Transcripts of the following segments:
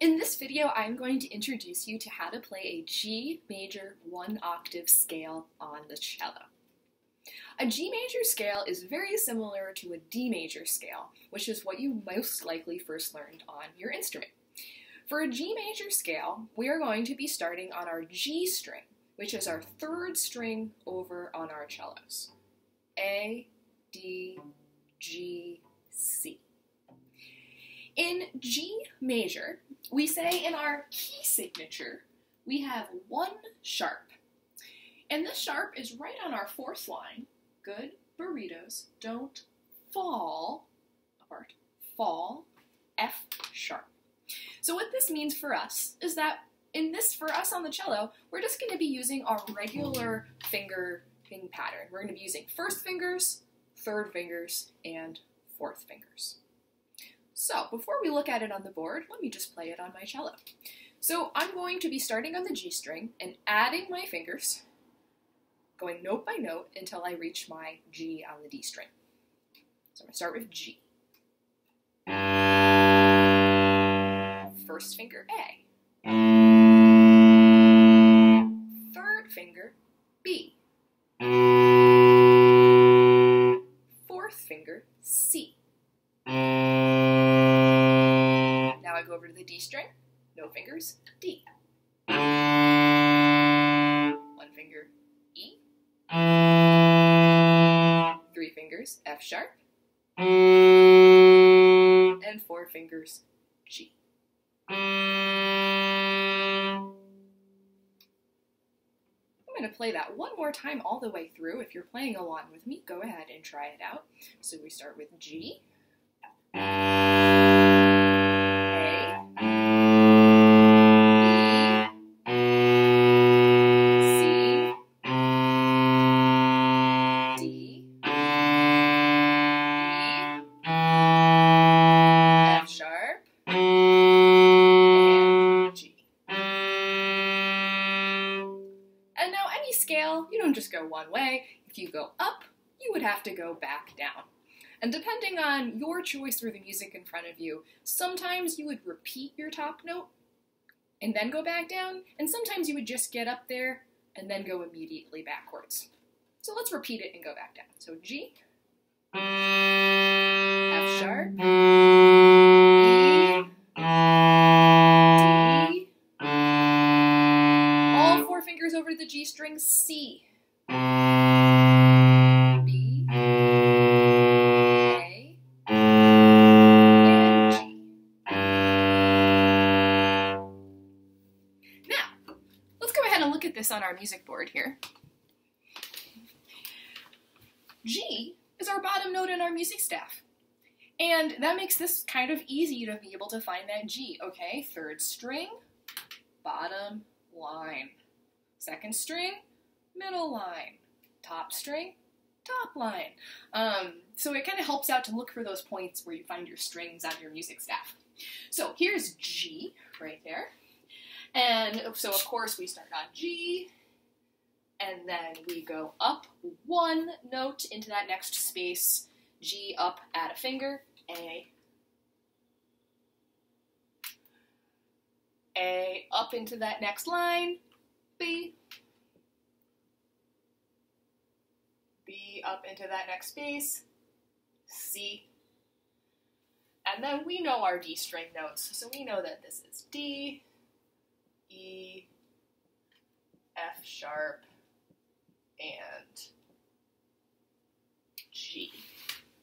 In this video, I'm going to introduce you to how to play a G major one octave scale on the cello. A G major scale is very similar to a D major scale, which is what you most likely first learned on your instrument. For a G major scale, we are going to be starting on our G string, which is our third string over on our cellos. A, D, G, C. In G major, we say in our key signature, we have one sharp. And this sharp is right on our fourth line. Good burritos don't fall apart. Fall F sharp. So what this means for us is that in this, for us on the cello, we're just going to be using our regular finger pattern. We're going to be using first fingers, third fingers, and fourth fingers. So before we look at it on the board, let me just play it on my cello. So I'm going to be starting on the G string and adding my fingers, going note by note until I reach my G on the D string. So I'm going to start with G. First finger A. Third finger B. Fourth finger C. Over to the D string, no fingers, D. One finger, E. Three fingers, F sharp. And four fingers, G. I'm going to play that one more time all the way through. If you're playing along with me, go ahead and try it out. So we start with G. just go one way. If you go up, you would have to go back down. And depending on your choice through the music in front of you, sometimes you would repeat your top note and then go back down, and sometimes you would just get up there and then go immediately backwards. So let's repeat it and go back down. So G, F sharp, E, D, all four fingers over the G string, C, look at this on our music board here. G is our bottom note in our music staff. And that makes this kind of easy to be able to find that G. Okay, third string, bottom line. Second string, middle line. Top string, top line. Um, so it kind of helps out to look for those points where you find your strings on your music staff. So here's G right there. And so of course we start on G, and then we go up one note into that next space, G up, add a finger, A, A up into that next line, B, B up into that next space, C, and then we know our D string notes, so we know that this is D, E, F sharp, and G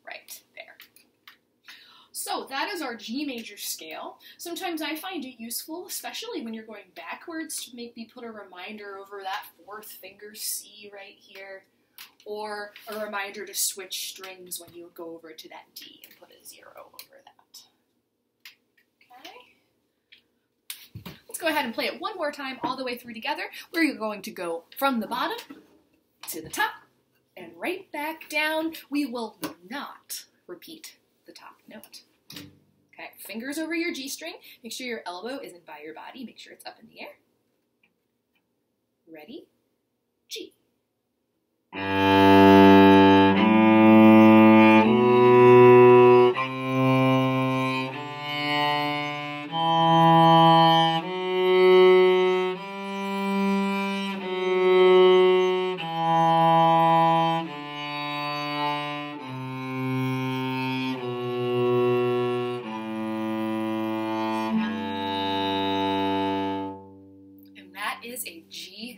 right there. So that is our G major scale. Sometimes I find it useful, especially when you're going backwards, to maybe put a reminder over that fourth finger C right here, or a reminder to switch strings when you go over to that D and put a zero over that. Okay? Let's go ahead and play it one more time all the way through together. We're going to go from the bottom to the top and right back down. We will not repeat the top note. Okay, fingers over your G string. Make sure your elbow isn't by your body. Make sure it's up in the air. Ready? G. is a G